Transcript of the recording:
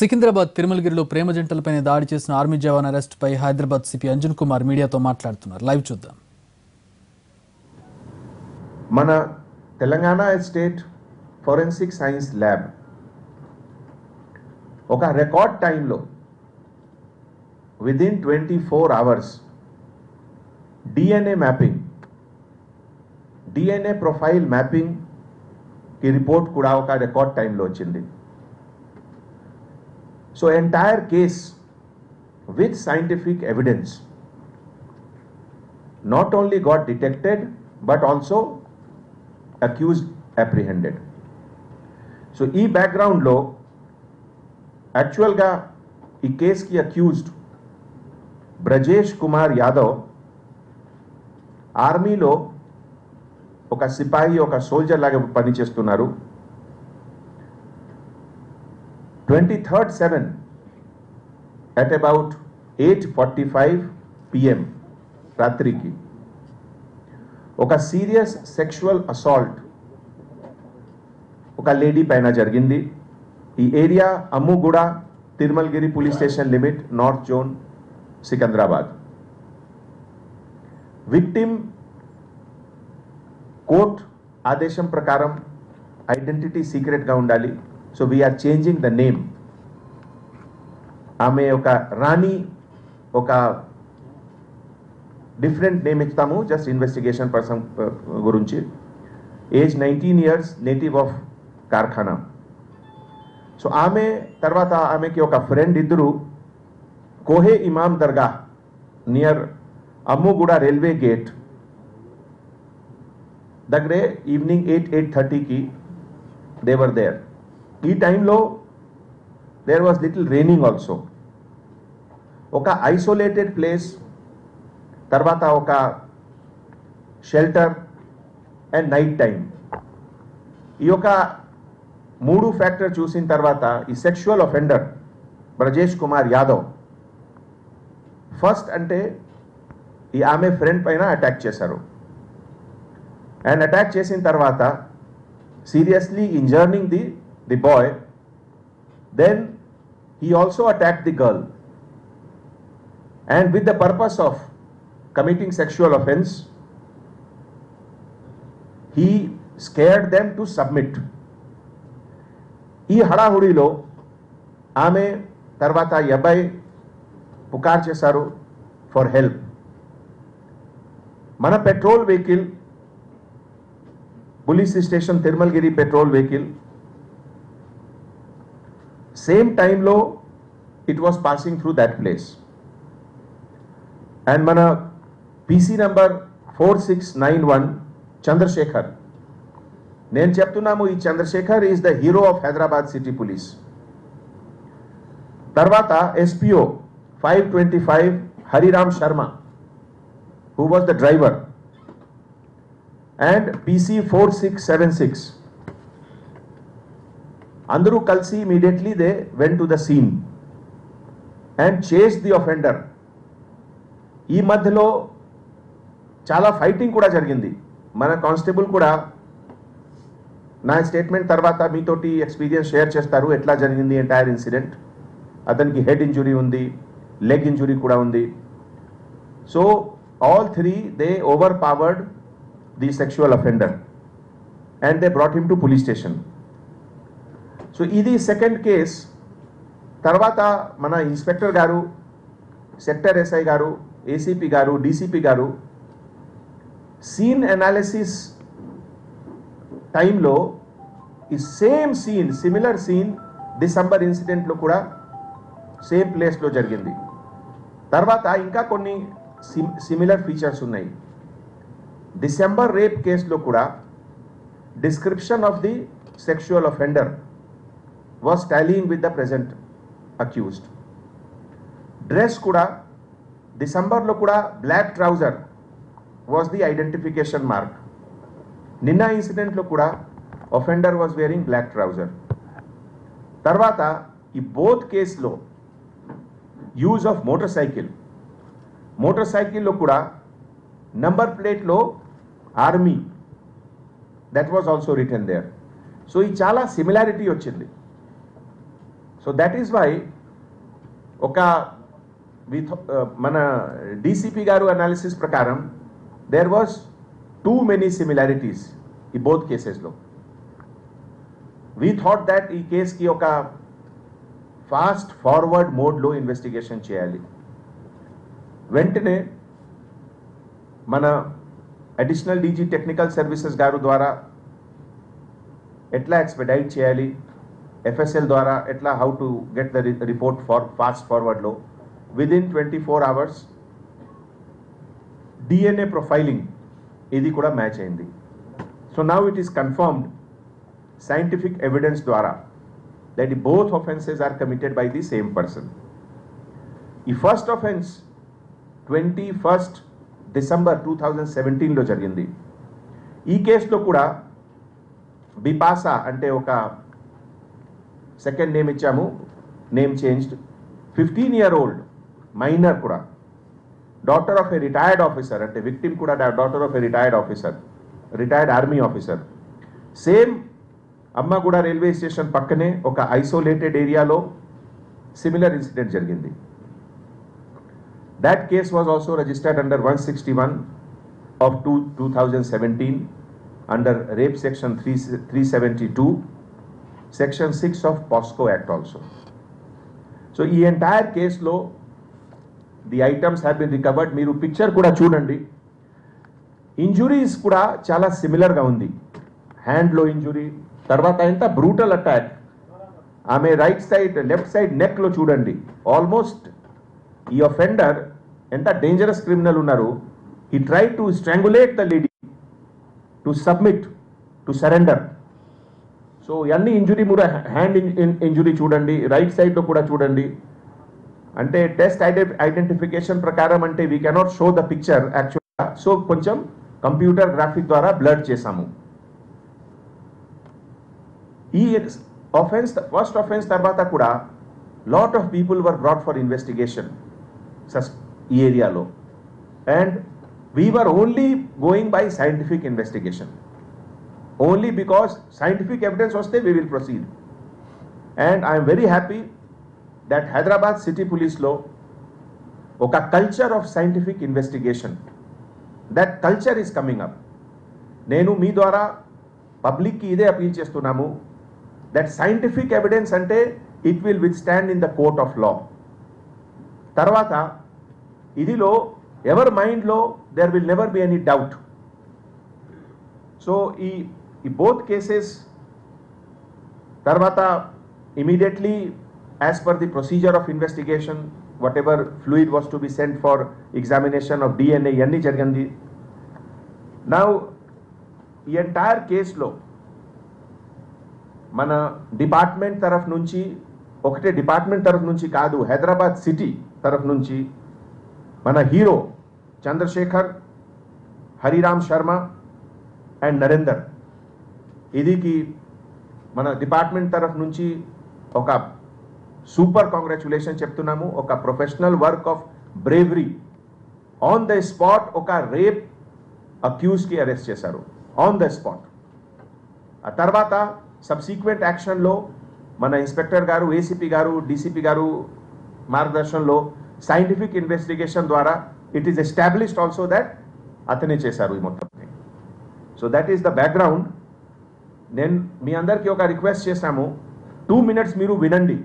సికింద్రాబాద్ తిరుమలగిరిలో ప్రేమ జంటలపైన దాడి చేసిన ఆర్మీ జవాన్ అరెస్ట్ పై హైదరాబాద్ సిపి అంజన్ కుమార్ మీడియాతో మాట్లాడుతున్నారు. లైవ్ చూద్దాం. మన Telangana state forensic science lab ఒక రికార్డ్ టైంలో within twenty four hours DNA mapping DNA profile మ్యాపింగ్కి report కూడా ఒక రికార్డ్ టైంలో వచ్చింది. So entire case with scientific evidence not only got detected but also accused apprehended. So ఈ బ్యాక్గ్రౌండ్లో యాక్చువల్గా ఈ కేసుకి అక్యూజ్డ్ బ్రజేష్ కుమార్ యాదవ్ ఆర్మీలో ఒక సిపాయి ఒక సోల్జర్ లాగా పనిచేస్తున్నారు twenty third seven at about eight forty five PM రాత్రికి ఒక సీరియస్ సెక్షువల్ అసాల్ట్ ఒక లేడీ పైన జరిగింది. ఈ area Ammuguda Tirumalagiri police station limit north zone Secunderabad. Victim court ఆదేశం ప్రకారం ఐడెంటిటీ సీక్రెట్గా ఉండాలి. So we're changing the name ఆమె ఒక రాణి ఒక డిఫరెంట్ నేమ్ ఇస్తాము జస్ట్ ఇన్వెస్టిగేషన్ పర్సన్ గురించి age nineteen years native of Karkhana so ఆమె తర్వాత ఆమెకి ఒక ఫ్రెండ్ ఇద్దరు Kohe Imam Dargah near Ammuguda railway gate దగ్గరే ఈవినింగ్ ఎయిట్ ఎయిట్ థర్టీకి దేవర్ దేర్ ఈ టైంలో there was little raining also ఒక ఐసోలేటెడ్ ప్లేస్ తర్వాత ఒక షెల్టర్ అండ్ నైట్ టైం ఈ యొక్క మూడు ఫ్యాక్టర్ చూసిన తర్వాత ఈ sexual offender Brajesh Kumar Yadav first అంటే ఈ ఆమె ఫ్రెండ్ పైన అటాక్ చేశారు. అండ్ అటాక్ చేసిన తర్వాత seriously injuring the the boy then he also attack the girl and with the purpose of committing sexual offense he scared them to submit. ఈ హడాహుడిలో ఆమె తర్వాత ఈ అబ్బాయి పుకార్ చేశారు ఫర్ హెల్ప్ మన petrol vehicle police station Tirumalagiri petrol vehicle same time low it was passing through that place. And mana pc number 4691 Chandrashekhar. nen cheptunnamu ee chandrasekhar is the hero of hyderabad city police. Tarvata spo 525 hariram sharma who was the driver. And pc 4676 అందరూ కలిసి immediately they went to the scene and chase the offender ఈ మధ్యలో చాలా fighting కూడా జరిగింది. మన constable కూడా నా స్టేట్మెంట్ తర్వాత మీతోటి ఎక్స్పీరియన్స్ షేర్ చేస్తారు. ఎట్లా జరిగింది ఎంటైర్ ఇన్సిడెంట్ అతనికి హెడ్ ఇంజురీ ఉంది లెగ్ ఇంజురీ కూడా ఉంది. So all three they overpowered the sexual offender and they brought him to police station so ఇది సెకండ్ కేస్ తర్వాత మన ఇన్స్పెక్టర్ గారు సెక్టర్ ఎస్ఐ గారు ఏసీపీ గారు డీసీపీ గారు సీన్ అనాలిసిస్ టైంలో ఈ same scene similar scene December ఇన్సిడెంట్లో కూడా సేమ్ ప్లేస్లో జరిగింది. తర్వాత ఇంకా కొన్ని సిమిలర్ ఫీచర్స్ ఉన్నాయి. డిసెంబర్ రేప్ కేసులో కూడా description of the sexual offender was tallying with the present accused dress కూడా డిసెంబర్లో కూడా black trouser was the identification mark నిన్న ఇన్సిడెంట్లో కూడా offender was wearing black trouser తర్వాత ఈ బోత్ కేసులో use of motor cycle motor సైకిల్లో కూడా నంబర్ ప్లేట్లో army that was also return there so ఈ చాలా సిమిలారిటీ వచ్చింది. So so that is why ఒక విత్ మన డీసీపీ గారు అనాలిసిస్ ప్రకారం there was too many similarities ఈ బోత్ కేసెస్లో వీ థాట్ దట్ ఈ కేస్కి ఒక ఫాస్ట్ ఫార్వర్డ్ మోడ్లో ఇన్వెస్టిగేషన్ చేయాలి వెంటనే మన అడిషనల్ డీజీ టెక్నికల్ సర్వీసెస్ గారు ద్వారా ఎట్లా ఎక్స్పెడైట్ చేయాలి ఎఫ్ఎస్ఎల్ ద్వారా ఎట్లా how to get the report far fast ఫార్వర్డ్లో within twenty four hours DNA profiling ఇది కూడా మ్యాచ్ అయింది. So now it is confirmed scientific evidence ద్వారా దట్ ఈ both offences are committed by the same person ఈ first offence twenty first December two thousand సెవెంటీన్లో జరిగింది. ఈ కేసులో కూడా బిపాసా అంటే ఒక సెకండ్ నేమ్ ఇచ్చాము name changed fifteen year old minor కూడా daughter of a retired officer అంటే విక్టిమ్ కూడా daughter of a retired officer retired army officer same Ammaguda railway station పక్కనే ఒక ఐసోలేటెడ్ ఏరియాలో సిమిలర్ ఇన్సిడెంట్ జరిగింది. That case was also registered under 161 of 2, 2017 under rape section 3, 372, section six of POCSO act also so ఈ entire కేసులో the items have been recovered మీరు picture కూడా చూడండి. Injuries కూడా చాలా సిమిలర్గా ఉంది. హ్యాండ్లో ఇంజురీ తర్వాత ఎంత? బ్రూటల్ అటాక్ ఆమె రైట్ సైడ్ లెఫ్ట్ సైడ్ నెక్లో చూడండి. ఆల్మోస్ట్ ఈ ఒఫెండర్ ఎంత డేంజరస్ క్రిమినల్ ఉన్నారు ఈ try to strangulate the lady to submit to surrender so ఇవన్నీ ఇంజురీ కూడా హ్యాండ్ ఇంజురీ చూడండి రైట్ సైడ్లో కూడా చూడండి. అంటే టెస్ట్ ఐడెంటిఫికేషన్ ప్రకారం అంటే we cannot show the picture యాక్చువల్గా సో కొంచెం కంప్యూటర్ గ్రాఫిక్ ద్వారా బ్లడ్ చేసాము ఈ ఆఫెన్స్ ఫస్ట్ ఆఫెన్స్ తర్వాత కూడా lot of people were brought for investigation ఈ ఏరియాలో. And we are only going by scientific investigation only because scientific evidence వస్తే we will proceed and I'm very happy that Hyderabad city పోలీస్లో ఒక culture of scientific investigation that culture is coming up నేను మీ ద్వారా పబ్లిక్కి ఇదే appeal చేస్తున్నాము that scientific evidence అంటే it will withstand in the court of law తర్వాత ఇదిలో ఎవరి మైండ్లో there will never be any doubt so ఈ ఈ బోత్ కేసెస్ తర్వాత immediately as per the procedure of investigation whatever fluid was to be sent for examination of DNA ఇవన్నీ జరిగింది నా ఈ ఎంటైర్ కేసులో మన డిపార్ట్మెంట్ తరఫు నుంచి ఒకటే డిపార్ట్మెంట్ తరఫు నుంచి కాదు హైదరాబాద్ సిటీ తరఫు నుంచి మన హీరో చంద్రశేఖర్ హరిరామ్ శర్మ అండ్ నరేందర్ ఇదికి మన డిపార్ట్మెంట్ తరఫు నుంచి ఒక సూపర్ కాంగ్రాచులేషన్ చెప్తున్నాము. ఒక professional work of bravery. On the spot ఒక రేప్ అక్యూజ్కి అరెస్ట్ చేశారు. On the spot. ఆ తర్వాత సబ్సీక్వెంట్ యాక్షన్లో మన ఇన్స్పెక్టర్ గారు ఏసీపీ గారు డీసీపీ గారు మార్గదర్శనంలో సైంటిఫిక్ ఇన్వెస్టిగేషన్ ద్వారా it is established also that అతనే చేశారు ఈ మొత్తం. So that is the background. నేను మీ అందరికీ ఒక రిక్వెస్ట్ చేశాము టూ మినిట్స్ మీరు వినండి.